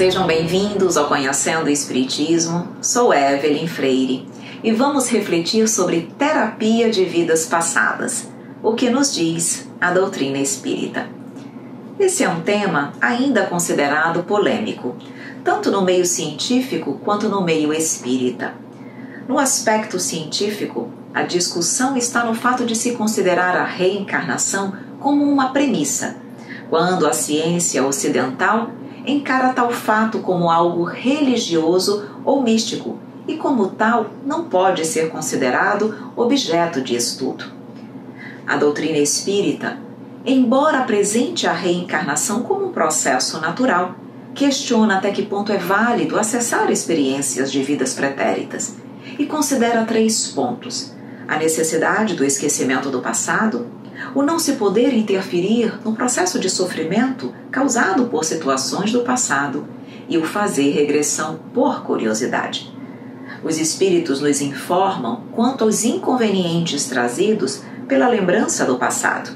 Sejam bem-vindos ao Conhecendo o Espiritismo. Sou Evelyn Freire e vamos refletir sobre terapia de vidas passadas, o que nos diz a doutrina espírita. Esse é um tema ainda considerado polêmico, tanto no meio científico quanto no meio espírita. No aspecto científico, a discussão está no fato de se considerar a reencarnação como uma premissa, quando a ciência ocidental encara tal fato como algo religioso ou místico e, como tal, não pode ser considerado objeto de estudo. A doutrina espírita, embora apresente a reencarnação como um processo natural, questiona até que ponto é válido acessar experiências de vidas pretéritas e considera três pontos: a necessidade do esquecimento do passado, o não se poder interferir no processo de sofrimento causado por situações do passado e o fazer regressão por curiosidade. Os espíritos nos informam quanto aos inconvenientes trazidos pela lembrança do passado.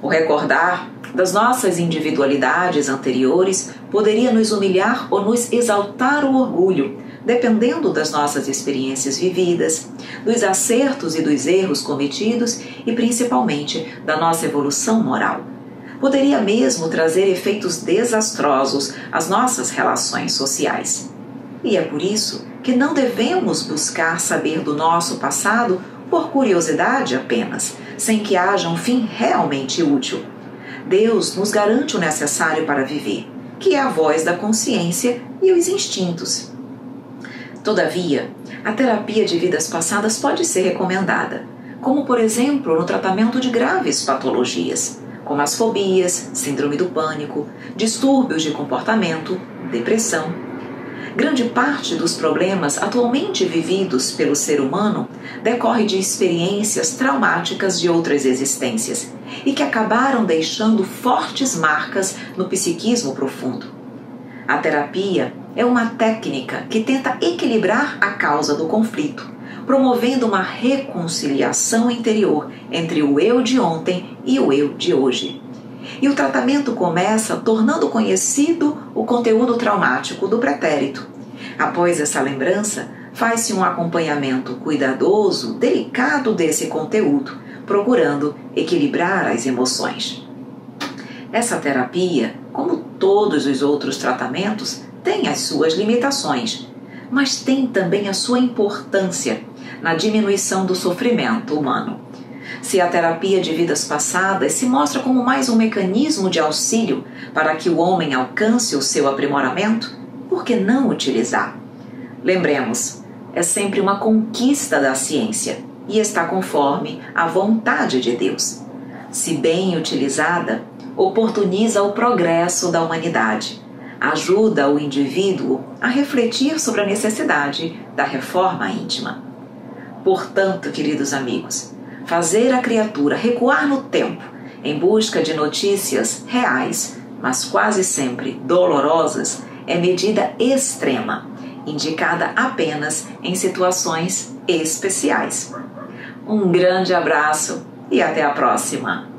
O recordar das nossas individualidades anteriores poderia nos humilhar ou nos exaltar o orgulho, dependendo das nossas experiências vividas, dos acertos e dos erros cometidos e principalmente da nossa evolução moral. Poderia mesmo trazer efeitos desastrosos às nossas relações sociais. E é por isso que não devemos buscar saber do nosso passado por curiosidade apenas, sem que haja um fim realmente útil. Deus nos garante o necessário para viver, que é a voz da consciência e os instintos. Todavia, a terapia de vidas passadas pode ser recomendada, como por exemplo no tratamento de graves patologias, como as fobias, síndrome do pânico, distúrbios de comportamento, depressão. Grande parte dos problemas atualmente vividos pelo ser humano decorre de experiências traumáticas de outras existências e que acabaram deixando fortes marcas no psiquismo profundo. A terapia é uma técnica que tenta equilibrar a causa do conflito, promovendo uma reconciliação interior entre o eu de ontem e o eu de hoje. E o tratamento começa tornando conhecido o conteúdo traumático do pretérito. Após essa lembrança, faz-se um acompanhamento cuidadoso, delicado desse conteúdo, procurando equilibrar as emoções. Essa terapia, como todos os outros tratamentos, tem as suas limitações, mas tem também a sua importância na diminuição do sofrimento humano. Se a terapia de vidas passadas se mostra como mais um mecanismo de auxílio para que o homem alcance o seu aprimoramento, por que não utilizar? Lembremos, é sempre uma conquista da ciência e está conforme a vontade de Deus. Se bem utilizada, oportuniza o progresso da humanidade ajuda o indivíduo a refletir sobre a necessidade da reforma íntima. Portanto, queridos amigos, fazer a criatura recuar no tempo em busca de notícias reais, mas quase sempre dolorosas, é medida extrema, indicada apenas em situações especiais. Um grande abraço e até a próxima!